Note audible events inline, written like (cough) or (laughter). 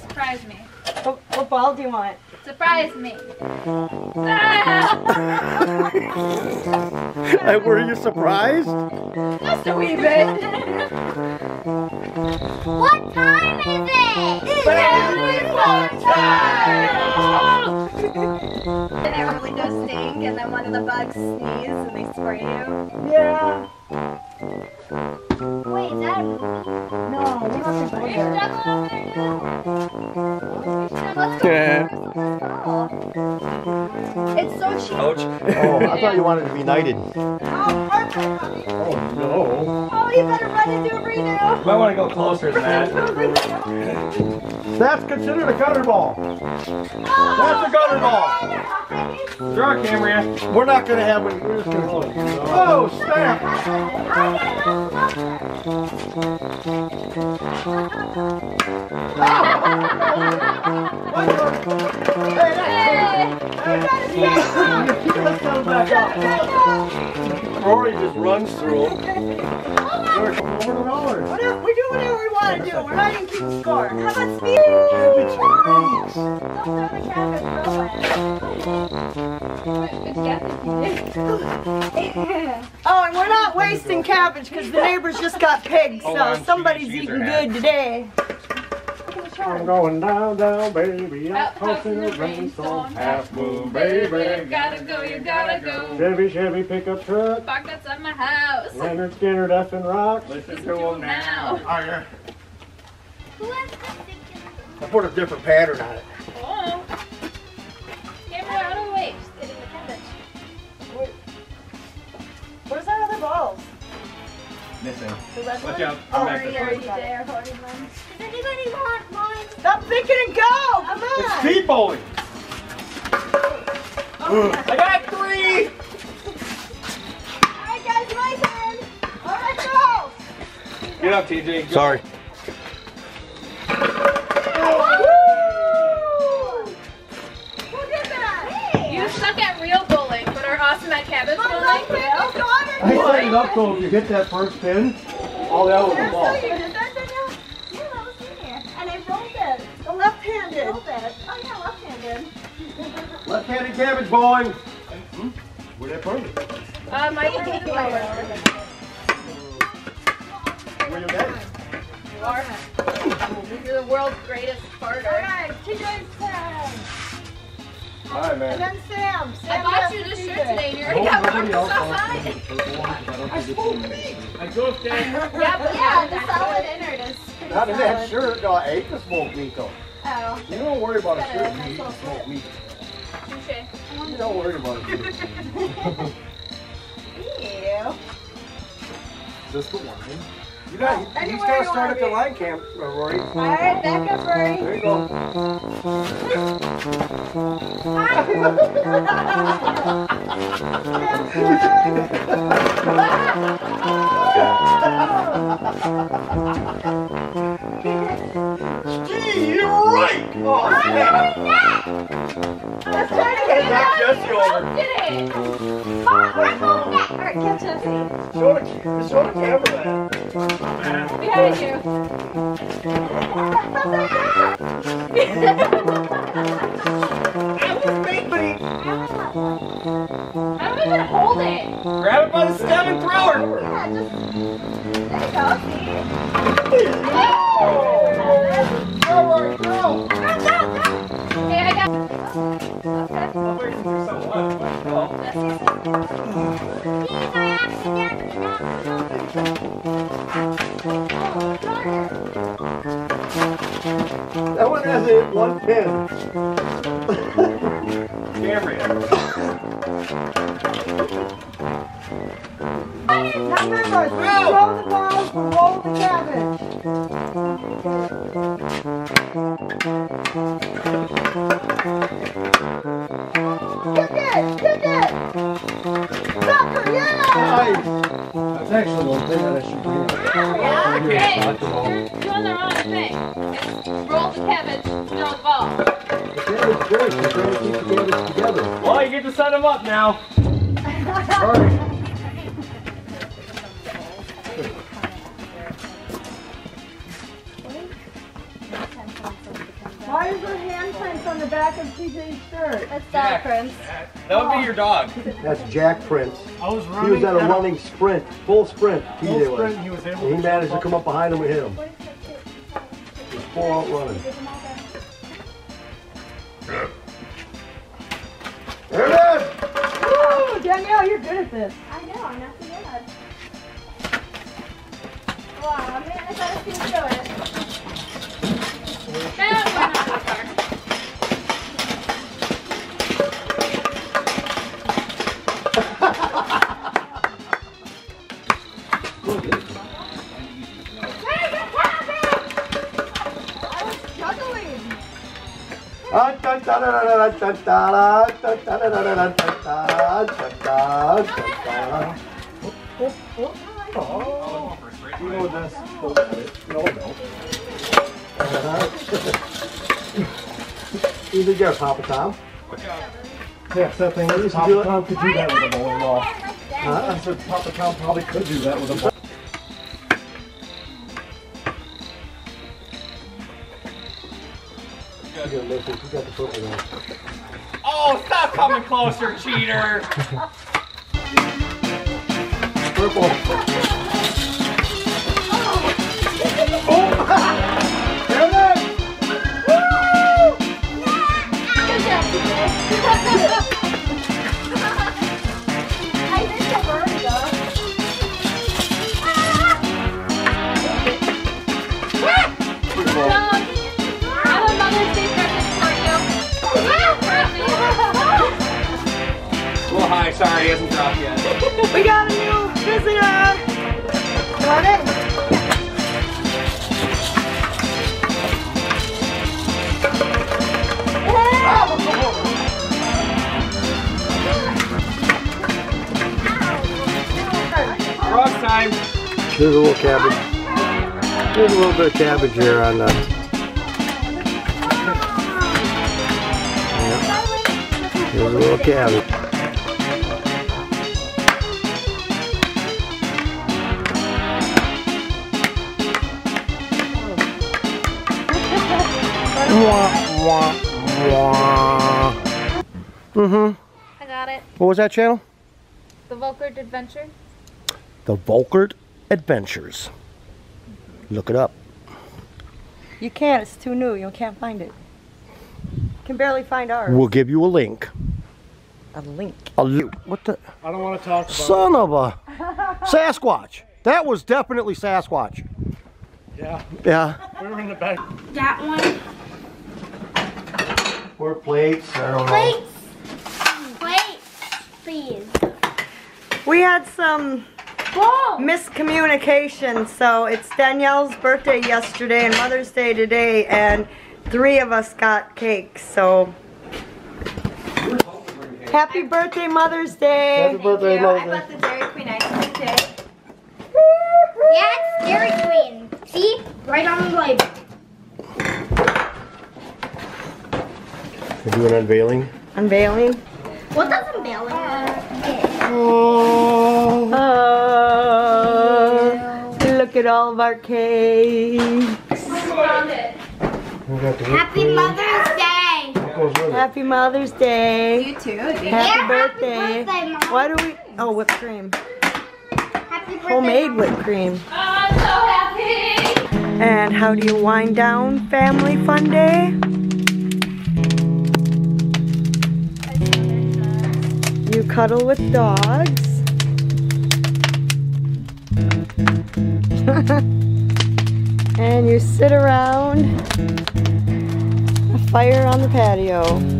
Surprise me. What, what ball do you want? Surprise me. Ah! (laughs) Were you surprised? Just a wee bit. What time is it? And it really does stink, and then one of the bugs sneeze and they spray you. Yeah. Wait, is that a? No, we're not Are supposed you over there? Let's go Yeah. It's so cheap. Ouch. (laughs) Oh, I thought you wanted to be knighted. Oh, perfect. Oh no. Oh, you better run and do a redo. Might want to go closer than that. That's considered a gutter ball. That's a gutter ball. Draw a camera. We're not gonna have it. We're just gonna. Oh, snap! Rory just runs through them. We do whatever we want to do. We're not even keeping score. How about speed? Oh, and we're not wasting cabbage because the neighbors just got pigs, Oh, so somebody's eating good today. I'm going down, down, baby. I'm Out house tossing in a the rainstorm. rainstorm. Half moon, Baby, baby. you gotta go, you gotta go. Chevy, Chevy pickup truck. Park outside my house. Lynyrd Skynyrd, Duff and Rock. Listen Listen to to them him now. now. Oh, yeah. Who has I put a different pattern on it. Oh. Camera out of the way. Just getting the cabbage. Where's our other balls? Missing. Watch one? out. Oh, I'm back right this here. way. Dare holding them. Does anybody want mine? Stop thinking and go! Come on! It's on! speed bowling. I got three. Alright, guys, my turn! Alright, go! Get up, TJ. Go. Sorry. Who did that? You suck at real bowling, but are awesome at cabbage My bowling. left hand is gone or I what? set it up so if you hit that first pin, all that was a That's ball. Left-handed. Hold. Oh yeah, left-handed. Left-handed cabbage bowling. Where'd that put it? Uh, my turn is lower. Where you at? You are. You're the world's greatest farter. Alright, TJ's turn. All right, And man. then Sam. I bought you this shirt today and you already got Nobody marks else wants outside. to the purple I don't think it's I go stand. Yeah, but Yeah, (laughs) yeah, the the solid solid innard is pretty Not in that solid. shirt. No, I ate the smoked meat though. Oh, (laughs) You don't worry about Got shirt. nice You eat smoked meat. You don't worry about it. Ew. Is this the one? You got. Anywhere just gotta you start at the line camp, uh, Rory. Alright, back up, Rory. There you go. (laughs) (laughs) Steve, you're right. Oh, snap. Let's try to get it out. Jesse over. Did it? Alright, catch Jesse. Show the, show the camera that. Behind you. I was big, but he. I don't even hold it. Grab it by the stem and throw her. Go, Rory, go. (laughs) Hey, I got I'm waiting for someone. Well, That one has it one pin. Camera. Remember, throw the balls, roll the cabbage. That's actually one thing that I should do. Hey, you're doing the wrong thing. Roll the cabbage, throw the ball. The cabbage good. You're trying to keep the cabbage together. Well, you get to set them up now. Rory. is there handprints on the back of TJ's shirt? That's Jack. Prince. prints. That would be oh. your dog. That's Jack Prince. I was He was at a at running sprint, full sprint. full TJ was. sprint. He was able And he to managed to come up behind him and hit him. He was full out running. There it is! Woo, Danielle, you're good at this. I know, I'm not too good. Wow, man, I thought I was gonna do it. Now Oh, You know Papa Tom. yeah, that thing. to Papa. Tom could do that with a bowling ball. Huh? I said Papa Tom probably could do that with a bowling You Oh, stop coming closer, cheater. Purple. Well. Sorry, he hasn't dropped yet. (laughs) We got a new visitor. Got it? Wrong time. Here's a little cabbage. Here's a little bit of cabbage here on uh, the. Yeah. Here's a little cabbage. Mm-hmm. I got it. What was that channel? The Volkert Adventure. The Volkert Adventures. Look it up. You can't. It's too new. You can't find it. Can barely find ours. We'll give you a link. A link. A li- what the? I don't want to talk about Son of a (laughs) Sasquatch. That was definitely Sasquatch. Yeah, Yeah. we were in the back. That one. Or plates. I don't Plates. Plates, please. We had some Whoa. miscommunication. So it's Danielle's birthday yesterday and Mother's Day today, and three of us got cakes. So happy birthday, Mother's Day! Happy birthday, I Moses. got the Dairy Queen ice cream today. Yeah, it's Dairy Queen. See? Right on the label. We're doing unveiling. Unveiling. What does unveiling mean? Oh. Oh, look at all of our cakes. We got the Happy cream. Mother's Day. What goes with it? Happy Mother's Day. You too. Happy yeah, birthday. Happy birthday, Why do we? Oh, whipped cream. Happy birthday, Homemade whipped cream. Oh, I'm so happy. And how do you wind down family fun day? Cuddle with dogs. (laughs) and you sit around a fire on the patio.